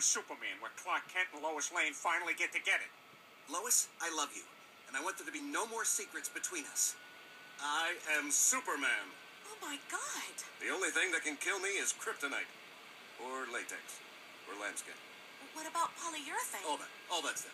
to Superman where Clark Kent and Lois Lane finally get to get it. Lois, I love you, and I want there to be no more secrets between us. I am Superman. Oh my god. The only thing that can kill me is kryptonite, or latex, or lambskin. What about polyurethane? All that, all that stuff.